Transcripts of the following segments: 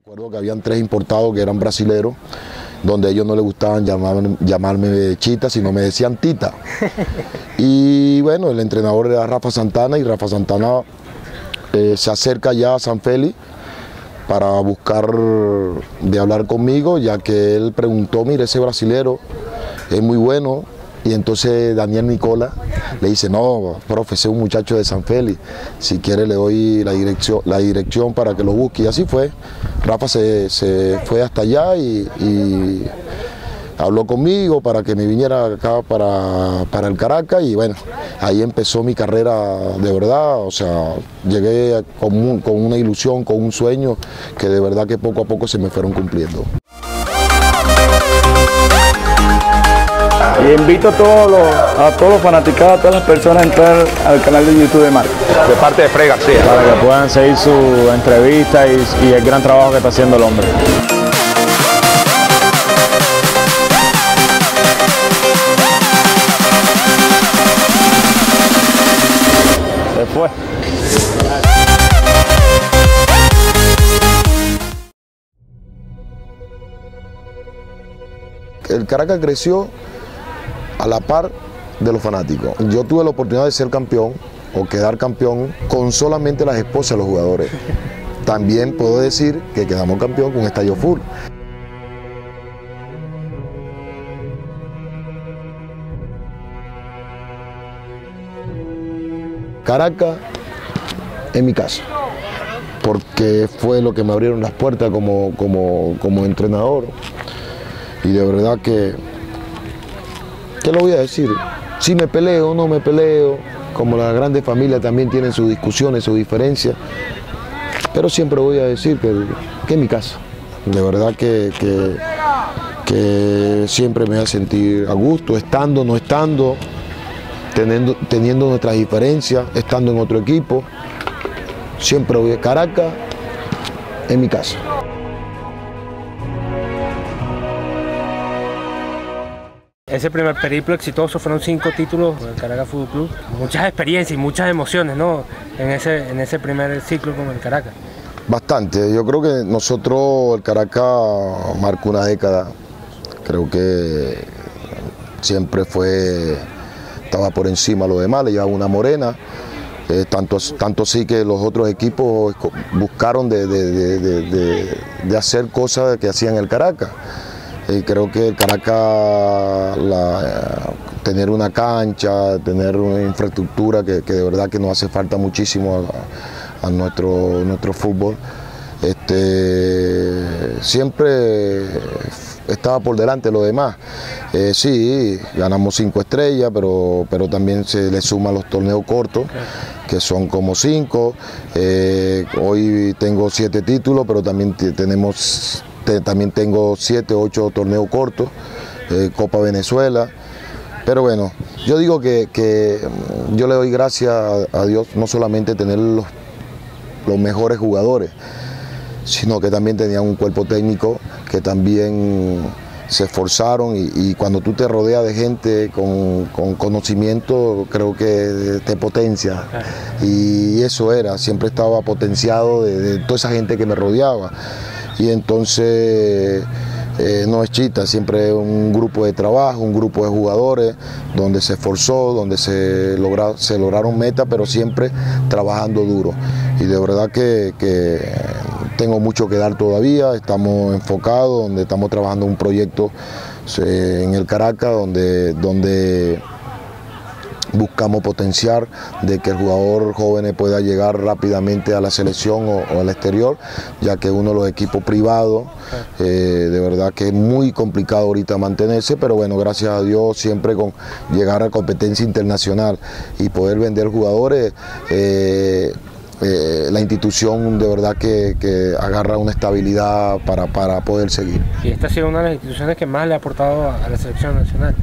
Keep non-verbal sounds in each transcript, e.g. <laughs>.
Recuerdo que habían tres importados que eran brasileros, donde ellos no les gustaban llamarme, llamarme Chita, sino me decían Tita. <laughs> Y bueno, el entrenador era Rafa Santana y Rafa Santana eh, se acerca ya a San Félix para buscar de hablar conmigo, ya que él preguntó, mire, ese brasilero es muy bueno, y entonces Daniel Nicola le dice, no, profe, es un muchacho de San Félix, si quiere le doy la dirección, la dirección para que lo busque. Y así fue. Rafa se, se fue hasta allá y, habló conmigo para que me viniera acá para, para, el Caracas y bueno, ahí empezó mi carrera de verdad, o sea, llegué con, con una ilusión, con un sueño que de verdad que poco a poco se me fueron cumpliendo. Y invito a todos los, a todos los fanaticados, a todas las personas a entrar al canal de YouTube de Marco. De parte de Frey García. Para que puedan seguir su entrevista y, y el gran trabajo que está haciendo el hombre. Se fue. El Caracas creció a la par de los fanáticos. Yo tuve la oportunidad de ser campeón o quedar campeón con solamente las esposas de los jugadores. También puedo decir que quedamos campeón con estadio full. Caracas en mi casa, porque fue lo que me abrieron las puertas como, como, como entrenador. Y de verdad que ¿Qué lo voy a decir? Si me peleo o no me peleo, como las grandes familias también tienen sus discusiones, sus diferencias, pero siempre voy a decir que, que es mi casa. De verdad que, que, siempre me voy a sentir a gusto, estando, no estando, teniendo, teniendo nuestras diferencias, estando en otro equipo. Siempre voy a Caracas, en mi casa. Ese primer periplo exitoso fueron cinco títulos con el Caracas Fútbol Club. Muchas experiencias y muchas emociones ¿no? en, ese, en ese primer ciclo con el Caracas. Bastante. Yo creo que nosotros, el Caracas, marcó una década. Creo que siempre fue, estaba por encima de lo demás, le llevaba una morena. Eh, tanto, tanto sí que los otros equipos buscaron de, de, de, de hacer cosas que hacían el Caracas. Y creo que Caracas, tener una cancha, tener una infraestructura que, de verdad que nos hace falta muchísimo a, nuestro, nuestro fútbol, este, siempre estaba por delante de lo demás. Eh, sí, ganamos cinco estrellas, pero, pero también se le suman los torneos cortos, que son como cinco. Eh, hoy tengo siete títulos, pero también tenemos también tengo siete, ocho torneos cortos, eh, Copa Venezuela. Pero bueno, yo digo que, que yo le doy gracias a, a, Dios no solamente tener los, los mejores jugadores, sino que también tenía un cuerpo técnico que también se esforzaron y, y, cuando tú te rodeas de gente con, con, conocimiento, creo que te potencia. Y eso era, siempre estaba potenciado de, de toda esa gente que me rodeaba y entonces eh, no es chita, siempre un grupo de trabajo, un grupo de jugadores donde se esforzó, donde se, logra, se lograron metas, pero siempre trabajando duro. Y de verdad que, que tengo mucho que dar todavía, estamos enfocados, donde estamos trabajando un proyecto eh, en el Caracas, donde, donde buscamos potenciar de que el jugador joven pueda llegar rápidamente a la selección o, o al exterior, ya que uno de los equipos privados, eh, de verdad que es muy complicado ahorita mantenerse, pero bueno, gracias a Dios siempre con llegar a competencia internacional y poder vender jugadores. Eh, eh, la institución de verdad que, que, agarra una estabilidad para, para poder seguir. Y esta ha sido una de las instituciones que más le ha aportado a la selección nacional.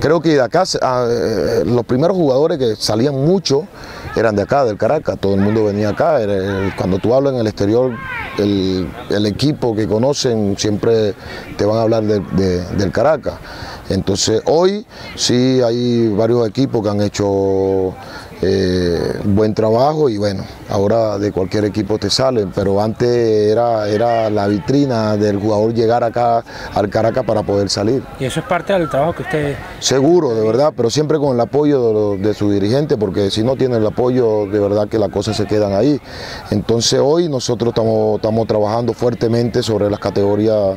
Creo que de acá, eh, los primeros jugadores que salían mucho eran de acá, del Caracas, todo el mundo venía acá. Cuando tú hablas en el exterior, el, equipo que conocen siempre te van a hablar de, de, del Caracas. Entonces hoy sí hay varios equipos que han hecho eh, buen trabajo y bueno, ahora de cualquier equipo te salen, pero antes era, era la vitrina del jugador llegar acá al Caracas para poder salir. Y eso es parte del trabajo que usted... Seguro, de verdad, pero siempre con el apoyo de, su dirigente, porque si no tiene el apoyo, de verdad que las cosas se quedan ahí. Entonces hoy nosotros estamos, estamos trabajando fuertemente sobre las categorías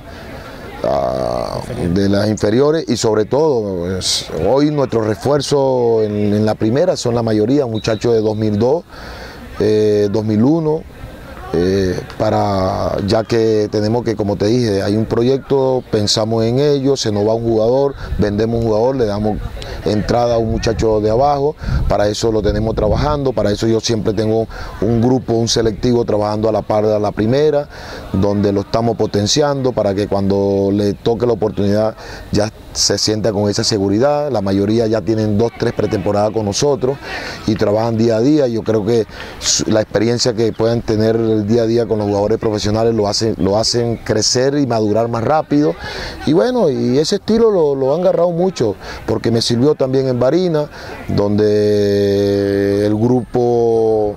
de las inferiores y sobre todo pues, hoy nuestro refuerzo en, la primera son la mayoría muchachos de 2002, 2001, eh, eh, para ya que tenemos que, como te dije, hay un proyecto, pensamos en ello, se nos va un jugador, vendemos un jugador, le damos entrada a un muchacho de abajo, para eso lo tenemos trabajando, para eso yo siempre tengo un grupo, un selectivo trabajando a la par de la primera, donde lo estamos potenciando para que cuando le toque la oportunidad ya se sienta con esa seguridad, la mayoría ya tienen dos, tres pretemporadas con nosotros y trabajan día a día, yo creo que la experiencia que pueden tener el día a día con los jugadores profesionales lo hacen, lo hacen crecer y madurar más rápido. Y bueno, y ese estilo lo, lo han agarrado mucho porque me sirvió también en Barina, donde el grupo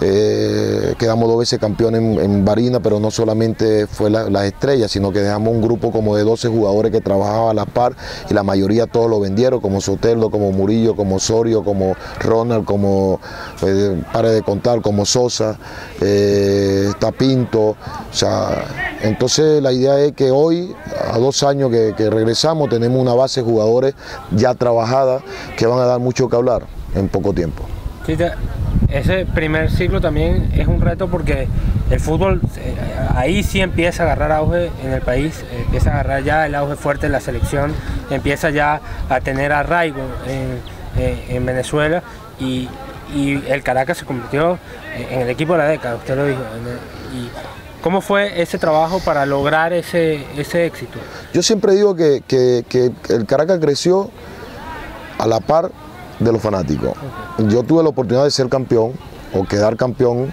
eh, quedamos dos veces campeones en, en, Barina, pero no solamente fue las estrellas, sino que dejamos un grupo como de 12 jugadores que trabajaban a la par y la mayoría todos lo vendieron, como Soteldo, como Murillo, como Osorio, como Ronald, como, eh, para de contar, como Sosa, eh, Pinto. O sea, entonces la idea es que hoy, a dos años que, que regresamos, tenemos una base de jugadores ya trabajada que van a dar mucho que hablar en poco tiempo ese primer ciclo también es un reto porque el fútbol eh, ahí sí empieza a agarrar auge en el país, empieza a agarrar ya el auge fuerte en la selección, empieza ya a tener arraigo en, Venezuela y, el Caracas se convirtió en el equipo de la década, usted lo dijo. ¿Cómo fue ese trabajo para lograr ese, ese éxito? Yo siempre digo que, que el Caracas creció a la par de los fanáticos. Yo tuve la oportunidad de ser campeón o quedar campeón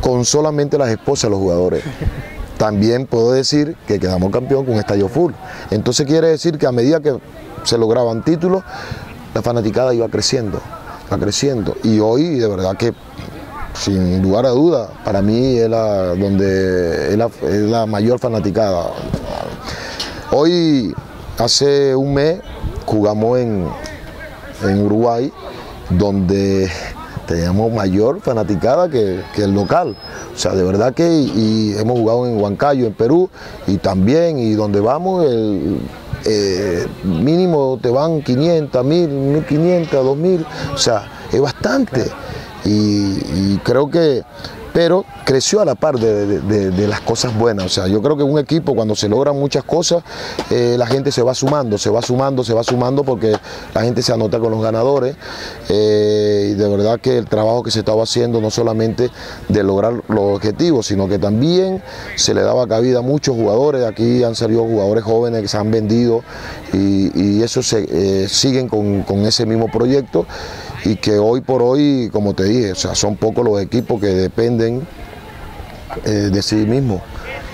con solamente las esposas de los jugadores. También puedo decir que quedamos campeón con estadio full. Entonces quiere decir que a medida que se lograban títulos, la fanaticada iba creciendo, creciendo. Y hoy de verdad que sin lugar a duda, para mí es la, donde es la mayor fanaticada. Hoy, hace un mes, jugamos en, en Uruguay, donde teníamos mayor fanaticada que, el local. O sea, de verdad que y, hemos jugado en Huancayo, en Perú, y también, y donde vamos, eh, mínimo te van 500, 1000, 1500, 2000, o sea, es bastante. y creo que pero creció a la par de, las cosas buenas. O sea, yo creo que un equipo cuando se logran muchas cosas, eh, la gente se va sumando, se va sumando, se va sumando porque la gente se anota con los ganadores. Eh, y de verdad que el trabajo que se estaba haciendo no solamente de lograr los objetivos, sino que también se le daba cabida a muchos jugadores. Aquí han salido jugadores jóvenes que se han vendido y, eso se, eh, siguen con ese mismo proyecto y que hoy por hoy, como te dije, o sea, son pocos los equipos que dependen eh, de sí mismos.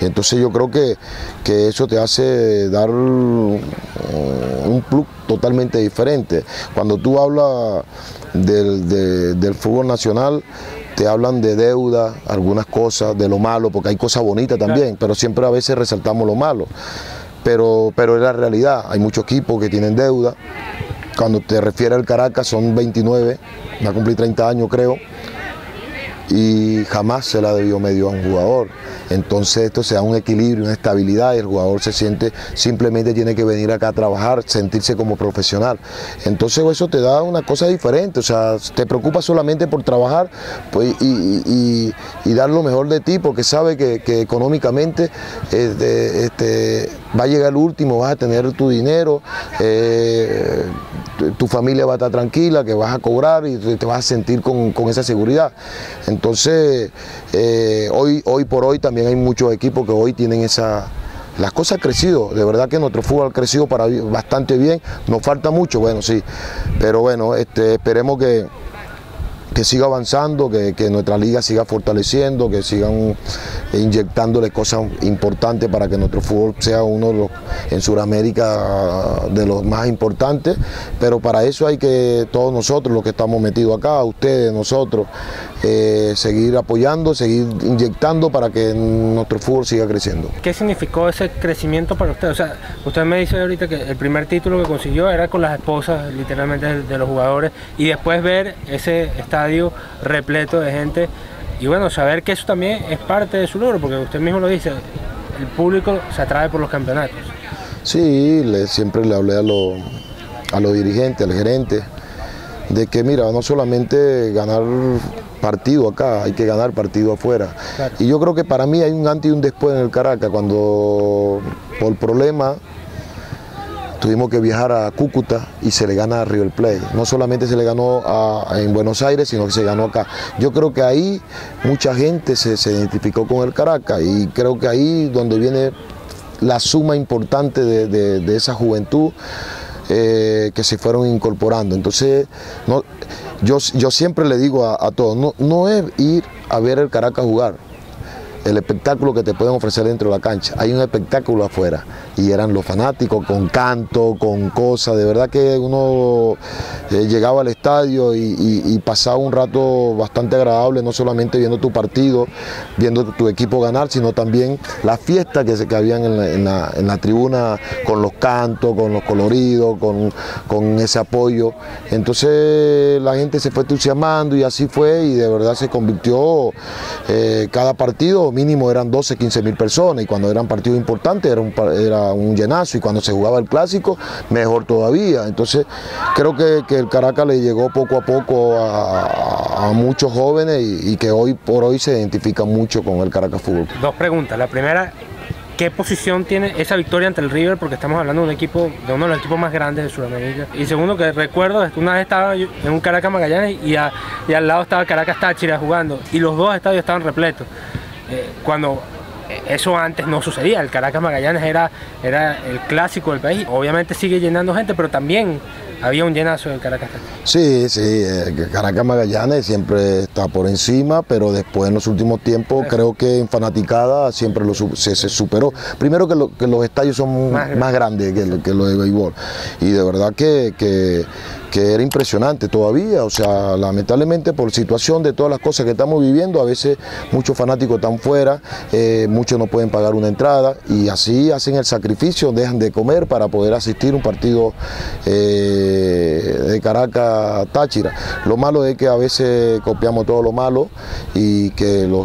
entonces yo creo que, eso te hace dar un plus totalmente diferente. Cuando tú hablas del, fútbol nacional, te hablan de deuda, algunas cosas, de lo malo, porque hay cosas bonitas también, pero siempre a veces resaltamos lo malo. Pero, pero es la realidad, hay muchos equipos que tienen deuda, cuando te refieres al Caracas son 29, va a cumplir 30 años creo, y jamás se la debió medio a un jugador. Entonces esto se da un equilibrio, una estabilidad y el jugador se siente, simplemente tiene que venir acá a trabajar, sentirse como profesional. Entonces eso te da una cosa diferente, o sea, te preocupa solamente por trabajar pues, y, dar lo mejor de ti porque sabe que, económicamente este, este, va a llegar el último, vas a tener tu dinero. Eh, tu familia va a estar tranquila, que vas a cobrar y te vas a sentir con, esa seguridad. Eh, hoy, hoy por hoy también hay muchos equipos que hoy tienen esa... Las cosas han crecido, de verdad que nuestro fútbol ha crecido para bastante bien, nos falta mucho, bueno, sí, pero bueno, este, esperemos que, que siga avanzando, que, que, nuestra liga siga fortaleciendo, que sigan inyectándole cosas importantes para que nuestro fútbol sea uno de los, en Sudamérica de los más importantes, pero para eso hay que todos nosotros, los que estamos metidos acá, ustedes, nosotros, eh, seguir apoyando, seguir inyectando para que nuestro fútbol siga creciendo. ¿Qué significó ese crecimiento para usted? O sea, usted me dice ahorita que el primer título que consiguió era con las esposas, literalmente, de los jugadores, y después ver ese estadio repleto de gente, y bueno, saber que eso también es parte de su logro, porque usted mismo lo dice, el público se atrae por los campeonatos. Sí, le, siempre le hablé a, lo, a los dirigentes, al gerente, de que mira, no solamente ganar partido acá, hay que ganar partido afuera. Claro. Y yo creo que para mí hay un antes y un después en el Caracas, cuando por problema tuvimos que viajar a Cúcuta y se le gana a River Plate. No solamente se le ganó a, en Buenos Aires, sino que se ganó acá. Yo creo que ahí mucha gente se, se identificó con el Caracas y creo que ahí donde viene la suma importante de, de, esa juventud eh, que se fueron incorporando. Entonces, no, yo, yo siempre le digo a, a todos, no, no es ir a ver el Caracas jugar, el espectáculo que te pueden ofrecer dentro de la cancha. Hay un espectáculo afuera y eran los fanáticos con canto, con cosas. De verdad que uno eh, llegaba al estadio y, pasaba un rato bastante agradable, no solamente viendo tu partido, viendo tu equipo ganar, sino también la fiesta que, se, que habían en la, tribuna con los cantos, con los coloridos, con, con ese apoyo. Entonces la gente se fue entusiasmando y así fue y de verdad se convirtió eh, cada partido mínimo eran 12, 15 mil personas y cuando eran partidos importantes era un, era un llenazo y cuando se jugaba el clásico mejor todavía. Entonces creo que, que el Caracas le llegó poco a poco a, muchos jóvenes y, que hoy por hoy se identifican mucho con el Caracas Fútbol. Dos preguntas. La primera, ¿qué posición tiene esa victoria ante el River? Porque estamos hablando de un equipo, de uno de los equipos más grandes de Sudamérica. Y segundo, que recuerdo, una vez estaba en un Caracas Magallanes y, y al lado estaba Caracas Táchira jugando y los dos estadios estaban repletos. Eh, cuando eso antes no sucedía, el Caracas Magallanes era, era el clásico del país, obviamente sigue llenando gente, pero también había un llenazo del Caracas. Sí, sí, eh, Caracas Magallanes siempre está por encima, pero después en los últimos tiempos creo que en fanaticada siempre lo, se, se, superó. Primero que, lo, que, los estadios son más, más grandes. que, que los de béisbol. Y de verdad que, que que era impresionante todavía, o sea, lamentablemente por situación de todas las cosas que estamos viviendo, a veces muchos fanáticos están fuera, eh, muchos no pueden pagar una entrada y así hacen el sacrificio, dejan de comer para poder asistir a un partido eh, de Caracas Táchira. Lo malo es que a veces copiamos todo lo malo y que lo,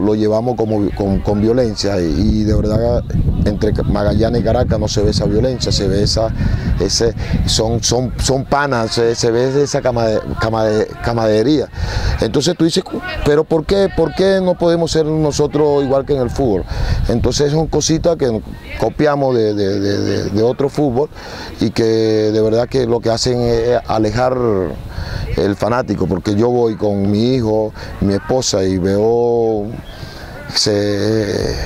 lo, llevamos como, con, con, violencia y, y, de verdad entre Magallanes y Caracas no se ve esa violencia, se ve esa, ese, son, son, son panas se, ve esa camade, camade, camadería. Entonces tú dices, pero ¿por qué, ¿por qué no podemos ser nosotros igual que en el fútbol? Entonces son cositas que copiamos de, de, de, de, otro fútbol y que de verdad que lo que hacen es alejar el fanático, porque yo voy con mi hijo, mi esposa y veo... Se,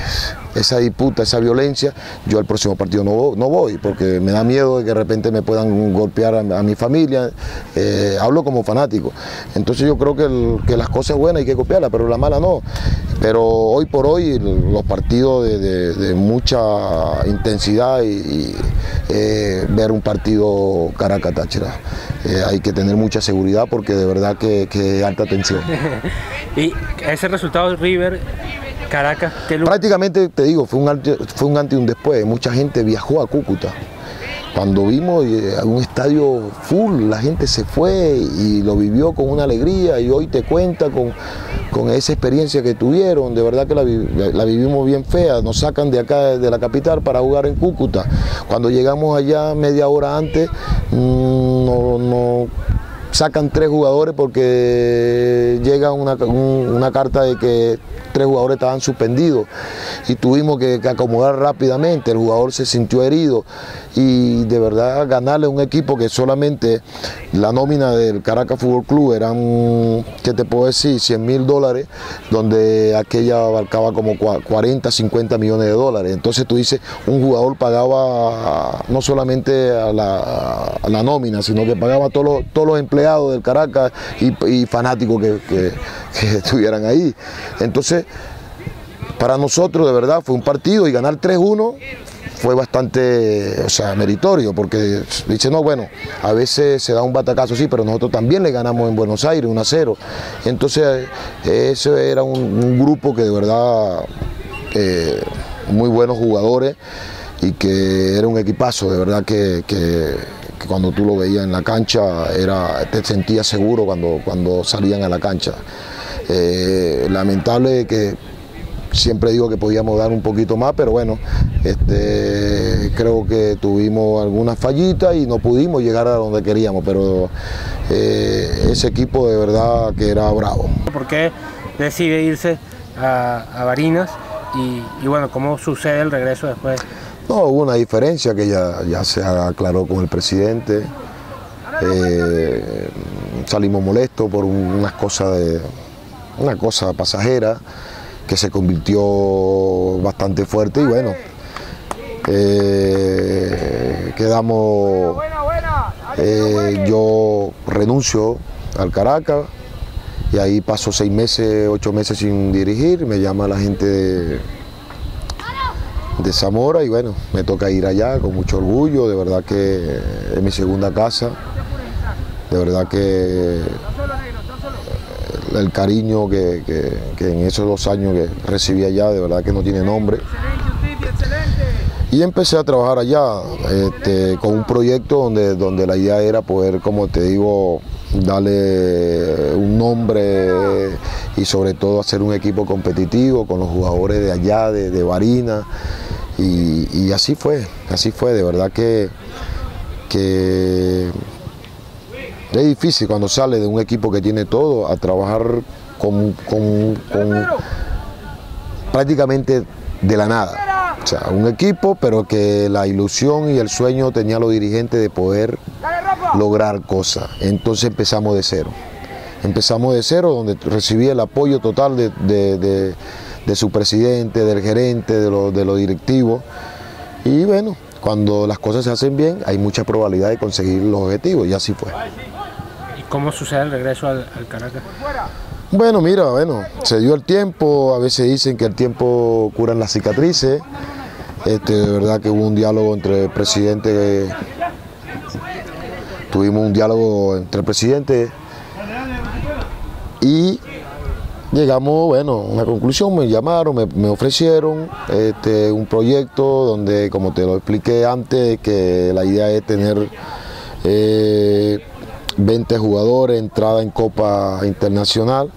esa disputa, esa violencia, yo al próximo partido no, no voy, porque me da miedo de que de repente me puedan golpear a, mi familia, eh, hablo como fanático. Entonces yo creo que, que, las cosas buenas hay que copiarlas, pero la mala no. Pero hoy por hoy los partidos de, mucha intensidad y, y eh, ver un partido Caracas-Táchira. Eh, hay que tener mucha seguridad porque de verdad que, que alta tensión. <laughs> y ese resultado de River Caracas. Prácticamente, te digo, fue un, antes, fue un antes y un después. Mucha gente viajó a Cúcuta. Cuando vimos eh, un estadio full, la gente se fue y lo vivió con una alegría y hoy te cuenta con, con esa experiencia que tuvieron. De verdad que la, la, la, vivimos bien fea. Nos sacan de acá, de la capital, para jugar en Cúcuta. Cuando llegamos allá media hora antes, mmm, no, sacan tres jugadores porque llega una, un, una carta de que tres jugadores estaban suspendidos y tuvimos que, acomodar rápidamente, el jugador se sintió herido y de verdad ganarle a un equipo que solamente la nómina del Caracas Fútbol Club eran, ¿qué te puedo decir?, 100 mil dólares, donde aquella abarcaba como 40, 50 millones de dólares. Entonces tú dices, un jugador pagaba no solamente a la, a nómina, sino que pagaba todos los, todos los empleados del Caracas y, fanáticos que, <laughs> estuvieran ahí. Entonces, para nosotros de verdad fue un partido y ganar 3-1 fue bastante o sea, meritorio, porque dice, no, bueno, a veces se da un batacazo, sí, pero nosotros también le ganamos en Buenos Aires 1 0. Entonces, ese era un, grupo que de verdad, eh, muy buenos jugadores y que era un equipazo, de verdad que, cuando tú lo veías en la cancha era, te sentías seguro cuando, cuando salían a la cancha. Eh, lamentable que siempre digo que podíamos dar un poquito más, pero bueno, este, creo que tuvimos algunas fallitas y no pudimos llegar a donde queríamos, pero eh, ese equipo de verdad que era bravo. ¿Por qué decide irse a, a Barinas y, bueno, cómo sucede el regreso después? No, hubo una diferencia que ya, ya se aclaró con el presidente. Eh, salimos molestos por unas cosas de una cosa pasajera que se convirtió bastante fuerte y bueno, eh, quedamos, eh, yo renuncio al Caracas y ahí paso seis meses, ocho meses sin dirigir, me llama la gente de, de Zamora y bueno, me toca ir allá con mucho orgullo, de verdad que es mi segunda casa, de verdad que el cariño que, en esos dos años que recibí allá, de verdad que no tiene nombre. Y empecé a trabajar allá este, con un proyecto donde, donde la idea era poder, como te digo, darle un nombre y sobre todo hacer un equipo competitivo con los jugadores de allá, de, de Barina. Y, así fue, así fue, de verdad que, que es difícil cuando sale de un equipo que tiene todo a trabajar con, prácticamente de la nada. O sea, un equipo, pero que la ilusión y el sueño tenía los dirigentes de poder lograr cosas. Entonces empezamos de cero. Empezamos de cero, donde recibí el apoyo total de, su presidente, del gerente, de, los directivos. Y bueno, cuando las cosas se hacen bien, hay mucha probabilidad de conseguir los objetivos, y así fue. ¿Cómo sucede el regreso al, Caracas? Bueno, mira, bueno, se dio el tiempo, a veces dicen que el tiempo cura las cicatrices. Este, de verdad que hubo un diálogo entre el presidente, tuvimos un diálogo entre el presidente y llegamos, bueno, a una conclusión, me llamaron, me, ofrecieron este, un proyecto donde, como te lo expliqué antes, que la idea es tener eh, 20 jugadores, entrada en Copa Internacional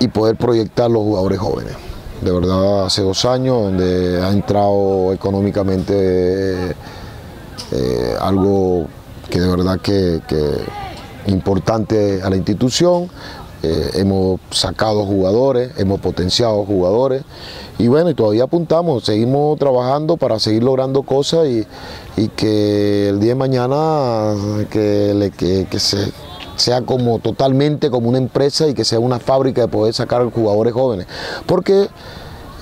y poder proyectar los jugadores jóvenes. De verdad, hace dos años, donde ha entrado económicamente eh, algo que de verdad que, importante a la institución. Hemos sacado jugadores, hemos potenciado jugadores y bueno, y todavía apuntamos, seguimos trabajando para seguir logrando cosas y, que el día de mañana que, que, se, sea como totalmente como una empresa y que sea una fábrica de poder sacar jugadores jóvenes. Porque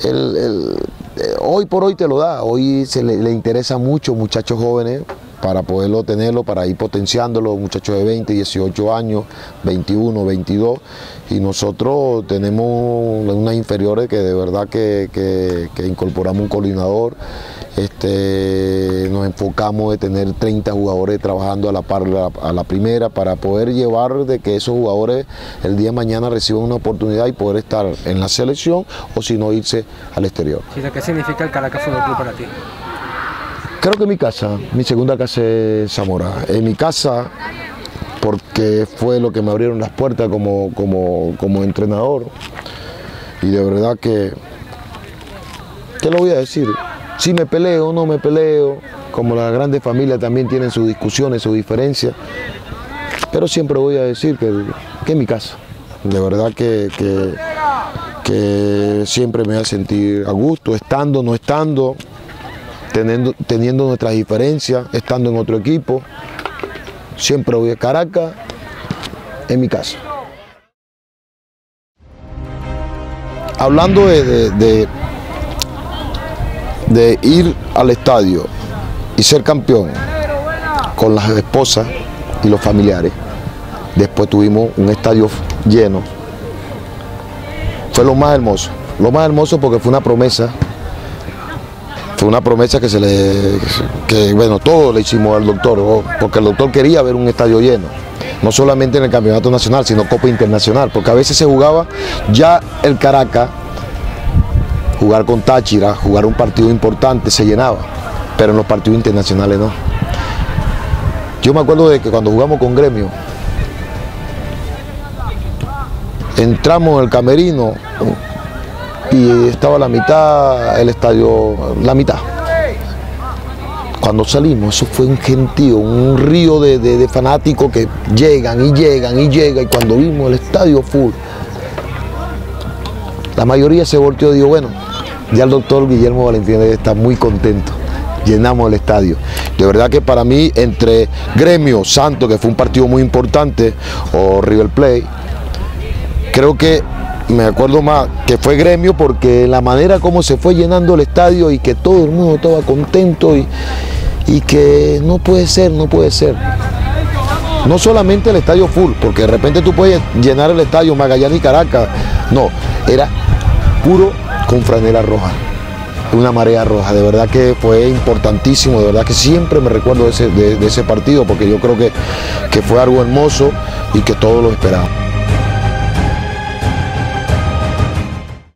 el, eh, hoy por hoy te lo da, hoy se le, le interesa mucho muchachos jóvenes para poderlo tenerlo, para ir potenciándolo, muchachos de 20, 18 años, 21, 22, y nosotros tenemos unas inferiores que de verdad que, incorporamos un coordinador, este, nos enfocamos de tener 30 jugadores trabajando a la par a la primera para poder llevar de que esos jugadores el día de mañana reciban una oportunidad y poder estar en la selección o si no irse al exterior. ¿Qué significa el Caracas Fútbol Club para ti? Creo que mi casa, mi segunda casa es Zamora. En mi casa, porque fue lo que me abrieron las puertas como, como, entrenador. Y de verdad que, ¿qué lo voy a decir? Si me peleo o no me peleo, como las grandes familias también tienen sus discusiones, sus diferencias, pero siempre voy a decir que, que es mi casa. De verdad que, que, que siempre me voy a sentir a gusto, estando, no estando, teniendo, teniendo nuestras diferencias, estando en otro equipo. Siempre voy a Caracas, en mi casa. Hablando de, de, de, ir al estadio y ser campeón con las esposas, y los familiares. Después tuvimos un estadio lleno. Fue lo más hermoso. Lo más hermoso porque fue una promesa. Fue una promesa que se le. que bueno, todos le hicimos al doctor, porque el doctor quería ver un estadio lleno. No solamente en el campeonato nacional, sino Copa Internacional, porque a veces se jugaba ya el Caracas, jugar con Táchira, jugar un partido importante, se llenaba, pero en los partidos internacionales no. Yo me acuerdo de que cuando jugamos con Gremio, entramos en el camerino y estaba la mitad, el estadio, la mitad. Cuando salimos, eso fue un gentío, un río de, de- fanáticos que llegan y llegan y llegan. Y cuando vimos el estadio full, la mayoría se volteó y dijo, bueno, ya el doctor Guillermo Valentín estar muy contento. Llenamos el estadio. De verdad que para mí, entre Gremio, Santo, que fue un partido muy importante, o River Plate, creo que me acuerdo más que fue gremio porque la manera como se fue llenando el estadio y que todo el mundo estaba contento y, y que no puede ser, no puede ser. No solamente el estadio full, porque de repente tú puedes llenar el estadio Magallanes y Caracas. No, era puro con franela roja. Una marea roja, de verdad que fue importantísimo, de verdad que siempre me recuerdo de ese, de- ese partido porque yo creo que, que fue algo hermoso y que todos lo esperábamos.